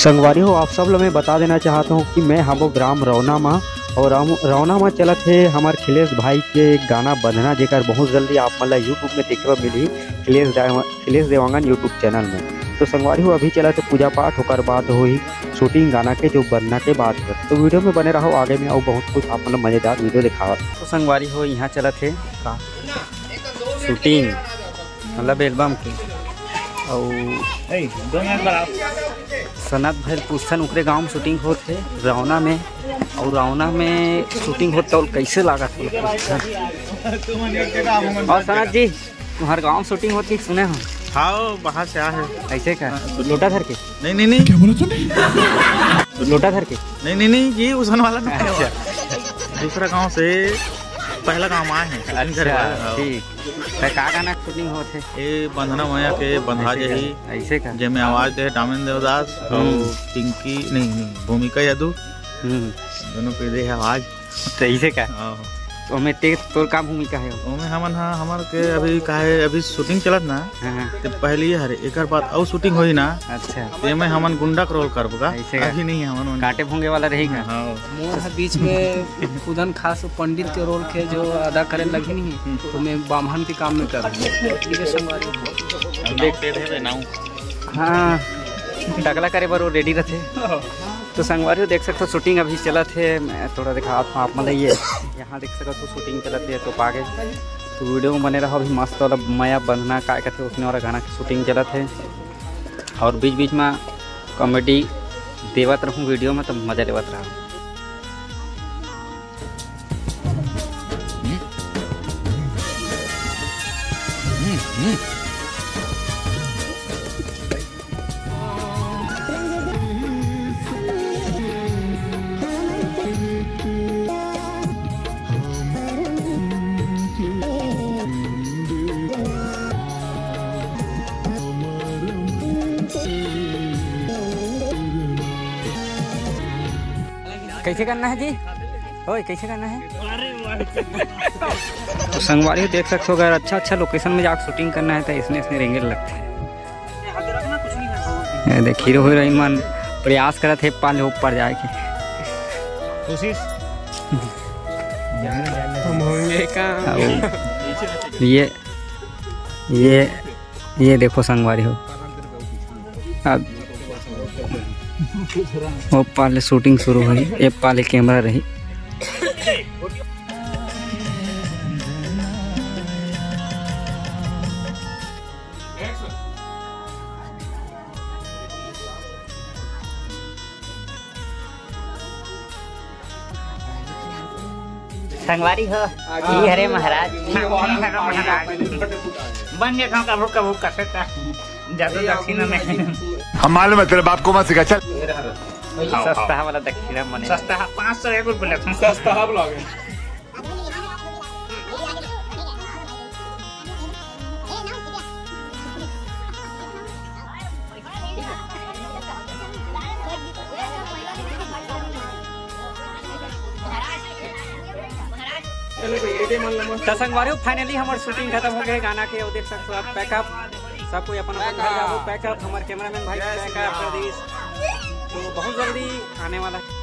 संगवारी हो, आप सब लोग मैं बता देना चाहता हूँ कि मैं हम ग्राम रौना माँ और रौना में चलत है हमार खिलेश भाई के गाना बंधना, जेकर बहुत जल्दी आप मतलब यूट्यूब में देखे मिली खिलेश खिलेश देवांगन यूट्यूब चैनल में। तो संगवारी हो, अभी चला थे पूजा पाठ, होकर बात हुई शूटिंग गाना के, जो बंधना के बाद कर तो वीडियो में बने रहो, आगे में और बहुत कुछ आप मतलब मज़ेदार वीडियो दिखावा तो संगवारी हो, यहाँ चला थे शूटिंग मतलब एल्बम की। और सनत भैल पुस्तन उकरे गाँव में शूटिंग होत है रौना में। और रौना में शूटिंग होत तो कैसे लागत और सनत जी तुम्हारे गाँव में शूटिंग होती सुने हम हाँ बाहर से आए हैं। ऐसे का? लोटा धर के? नहीं नहीं नहीं। क्या बोला तूने? लोटा धर के? नहीं नहीं नहीं ये उसन वाला नहीं अच्छा। दूसरा गाँव से पहला गाँव आए हैं अच्छा हाँ। ठीक। है का गाना शूटिंग होते। है ये बंधना मैया के बंधा जही। ऐसे का। जेमे आवाज़ दे डामिन देवदास और हम्म। पिंकी नहीं नहीं भूमिका यादव। हम्म। दोनों पे दे आवाज़। तो ऐसे का। हाँ। तो ते तोर का भूमिका है। ओमे हमन हाँ हमार के अभी काहे अभी शूटिंग चलत ना हाँ हाँ। तो पहले हरे एक बाद और शूटिंग होई ना अच्छा। ते में हमन गुंडा का रोल करबो का अभी नहीं हमन कांटे भूँगे वाला रहेगा। हाँ मोर है बीच में खुदन खास पंडित के रोल के जो अदा करे लगी नहीं तो मैं बामहन के काम में कर हूँ। है देखते थे नाऊ हाँ। टकला करे बर वो रेडी रहते। तो संगवारी देख सकते हो शूटिंग अभी चला थे मैं थोड़ा दिखा, आप मतलब ये यहाँ देख सकते हो शूटिंग चला थे तो आगे तो वीडियो में बने रहो, अभी मस्त वाला माया बंधना का कहते उसने वाला गाना की शूटिंग चला थे और बीच बीच में कॉमेडी देवत रहूँ वीडियो में तो मज़ा लेवत रहा। कैसे करना है जी? ओए कैसे करना है? तो संगवारी देख सकते हो अगर अच्छा अच्छा लोकेशन में जाकर शूटिंग करना है तो इसमें इसमें रेंगे लगते हैं। ये देख हीरो हीरोइन मन प्रयास करत है पाले ऊपर जाए के ये ये ये देखो संगवारी हो। अब वो पाले शूटिंग शुरू हुई ये पाले कैमरा रही। संगवारी हो? हरे महाराज। बन था कबू कबू कर जादू दक्षिणा में हम मालूम है तेरे बाप को मत सिखा चल। सस्ता वाला दक्षिणा मने। सस्ता है पाँच सौ एक रुपये सस्ता तो संगवारी फाइनली हमार शूटिंग खत्म हो गए गाना के देख सकते हो आप पैकअप सब कोई अपन अपन घर जाओ। पैकअप हमारे कैमरामैन भाई पैकअप कर प्रदीश तो बहुत जल्दी आने वाला है।